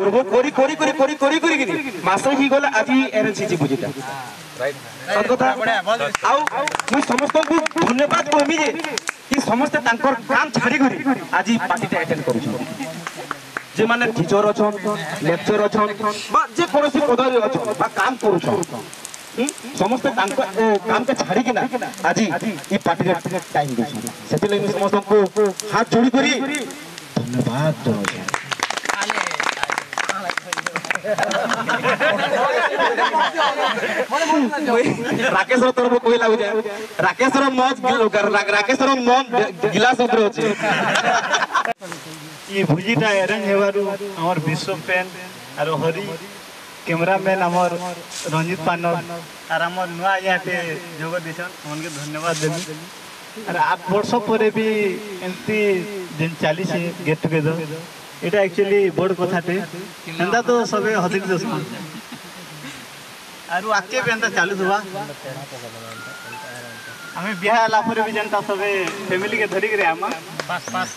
ପୂର୍ବ କରି କରି କରି କରି କରି କରିକିରି ମାସ ହେଇଗଲା ଆଜି ଏନ୍ଏସିଜି ବୁଝିଲା କଥା ଆଉ ମୁଁ ସମସ୍ତଙ୍କୁ ଧନ୍ୟବାଦ କହିବି ଯେ କି ସମସ୍ତେ ତାଙ୍କର କାମ ଛାଡ଼ିକରି ଆଜି ପାର୍ଟିଟା ଆଟେଣ୍ଡ କରୁଛନ୍ତି ଯେମାନେ ଟିଚର ଅଛନ୍ ଲେକ୍ଚର ଅଛନ୍ ବା ଯେକୌଣସି ପଦରେ ଅଛନ୍ ବା କାମ କରୁଛନ୍ ସମସ୍ତେ ତାଙ୍କ କାମକେ ଛାଡ଼ିକିନା ଆଜି ଏ ପାର୍ଟିରେ ଟାଇମ୍ ଦେଇଛନ୍ତି ସେଥିଲାଗି ମୁଁ ସମସ୍ତଙ୍କୁ ହାତ ଯୋଡ଼ି କରି ଧନ୍ୟବାଦ ଜଣାଉଛି ରାକେଶର ତରଫ କହିଲା ରାକେଶର ରାକେଶର ମନ ଗିଲାସ ଉପରେ ଅଛି ଇ ଭୋଜିଟା ଆରେଞ୍ଜ ହେବାରୁ ଆମର ବିଶ୍ୱ ପେନ୍ ଆର ହରି କ୍ୟାମେରାମ୍ୟାନ୍ ଆମର ରଞ୍ଜିତ ପାନର ଆର ଆମର ନୂଆ ଆଜ୍ଞାଟେ ଯୋଗ ଦେଇଛନ୍ ସେମାନଙ୍କୁ ଧନ୍ୟବାଦ ଦେବି ଆର ଆଠ ବର୍ଷ ପରେ ବି ଏମିତି ଯେନ୍ ଚାଲିଛି ଗେଟ୍ ଟୁଗେଦର এটা একচুয়ালি বড় কথাতে এন্তা তো সবে হজিক দসমান আর আকে বেন্তা চালু থবা আমি বিয়া হেলা পরে বি যেন্তা সবে ফ্যামিলি কে ধরি করে আমা পাস পাস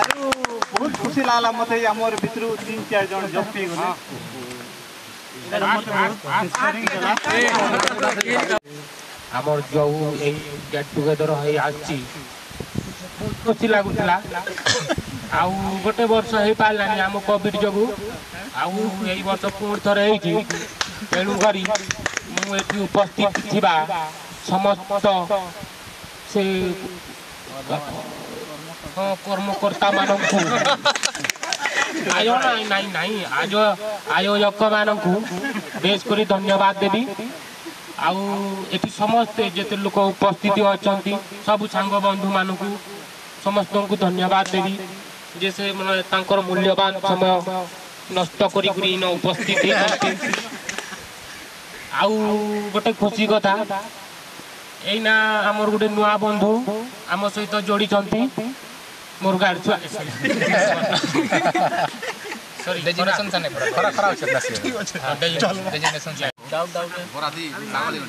আর বহুত খুশি লাগলা মতে আমার ভিতর তিন চার জন জপি গলে আমার যৌ এই গেট টুগেদর হয়ে আসছি ଖୁସି ଲାଗୁଥିଲା ଆଉ ଗୋଟେ ବର୍ଷ ହେଇପାରିଲାନି ଆମ କୋଭିଡ଼ ଯୋଗୁଁ ଆଉ ଏଇ ବର୍ଷ ପୁଣି ଥରେ ହେଇଛି ତେଣୁକରି ମୁଁ ଏଠି ଉପସ୍ଥିତ ଥିବା ସମସ୍ତ ସେ କର୍ମକର୍ତ୍ତାମାନଙ୍କୁ ନାଇଁ ଆୟ ଆୟୋଜକମାନଙ୍କୁ ବେଶ କରି ଧନ୍ୟବାଦ ଦେବି ଆଉ ଏଠି ସମସ୍ତେ ଯେତେ ଲୋକ ଉପସ୍ଥିତ ଅଛନ୍ତି ସବୁ ସାଙ୍ଗ ବନ୍ଧୁମାନଙ୍କୁ ସମସ୍ତଙ୍କୁ ଧନ୍ୟବାଦ ଦେବି ଯେ ସେମାନେ ତାଙ୍କର ମୂଲ୍ୟବାନ ସମୟ ନଷ୍ଟ କରିକରି ଇନ ଉପସ୍ଥିତ ହେଇଛନ୍ତି ଆଉ ଗୋଟେ ଖୁସି କଥା ଏଇନା ଆମର ଗୋଟେ ନୂଆ ବନ୍ଧୁ ଆମ ସହିତ ଯୋଡ଼ିଛନ୍ତି ମୁରୁଗାଡ଼ ଛୁଆ ଡେଜିନେସନ୍